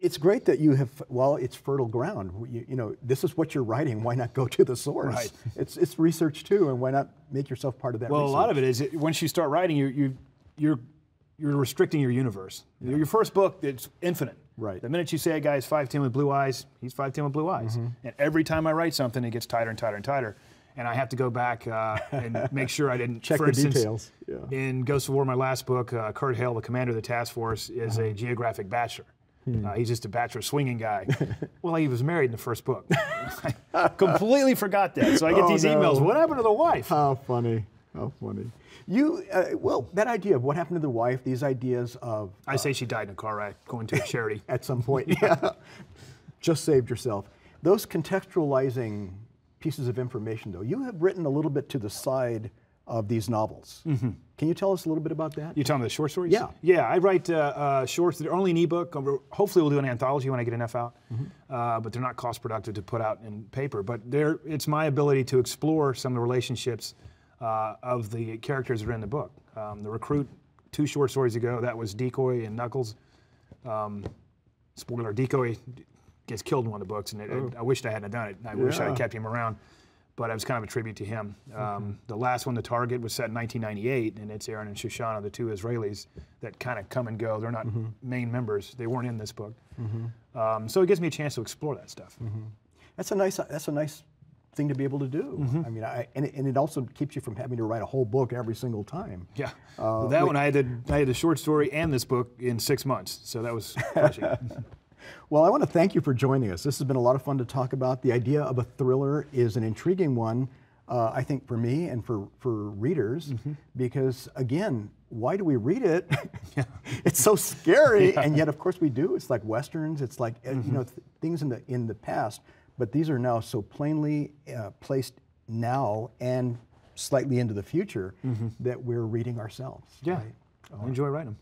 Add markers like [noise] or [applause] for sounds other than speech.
it's great that you have, well, it's fertile ground. You, you, know, this is what you're writing. Why not go to the source? Right. It's, it's research too, and why not make yourself part of that Well, research? a lot of it is it, once you start writing, you, you, you're, you're restricting your universe. Yeah. Your first book, it's infinite. Right. The minute you say a guy is 5'10 with blue eyes, he's 5'10 with blue eyes. Mm-hmm. And every time I write something, it gets tighter and tighter and tighter. And I have to go back uh, and [laughs] make sure I didn't check for the instance, details. Yeah. In Ghost of War, my last book, uh, Kurt Hale, the commander of the task force, is uh-huh. a geographic bachelor. Hmm. Uh, he's just a bachelor swinging guy. [laughs] well, he was married in the first book. I [laughs] completely forgot that. So I get oh, these no. emails. What happened to the wife? How funny. How funny. You, uh, well, that idea of what happened to the wife, these ideas of. I say she died in a car wreck going to a charity. [laughs] at some point, yeah. Just saved yourself. Those contextualizing pieces of information, though, you have written a little bit to the side of these novels. Mm-hmm. Can you tell us a little bit about that? You talking about the short stories? Yeah. Yeah, I write uh, uh, shorts. They're only an ebook. Hopefully, we'll do an anthology when I get enough out. Mm-hmm. Uh, but they're not cost productive to put out in paper. But they're, it's my ability to explore some of the relationships uh, of the characters that are in the book. Um, the recruit, two short stories ago, that was Decoy and Knuckles. Um, spoiler: Decoy gets killed in one of the books, and it, oh. I, I wished I hadn't done it. I yeah. wish I had kept him around but it was kind of a tribute to him. Um, mm-hmm. The last one, The Target, was set in 1998, and it's Aaron and Shoshana, the two Israelis that kind of come and go. They're not mm-hmm. main members. They weren't in this book. Mm-hmm. Um, so it gives me a chance to explore that stuff. Mm-hmm. That's a nice. That's a nice thing to be able to do. Mm-hmm. I mean, I, and, it, and, it, also keeps you from having to write a whole book every single time. Yeah. Uh, well, that one, I had, the, I had the short story and this book in six months, so that was [laughs] [laughs] well, I want to thank you for joining us. This has been a lot of fun to talk about. The idea of a thriller is an intriguing one, uh, I think, for me and for, for readers, mm-hmm. because again, why do we read it? Yeah. [laughs] [laughs] it's so scary, yeah. and yet, of course, we do. It's like westerns. It's like mm-hmm. you know th- things in the in the past, but these are now so plainly uh, placed now and slightly into the future mm-hmm. that we're reading ourselves. Yeah, right? I enjoy writing them.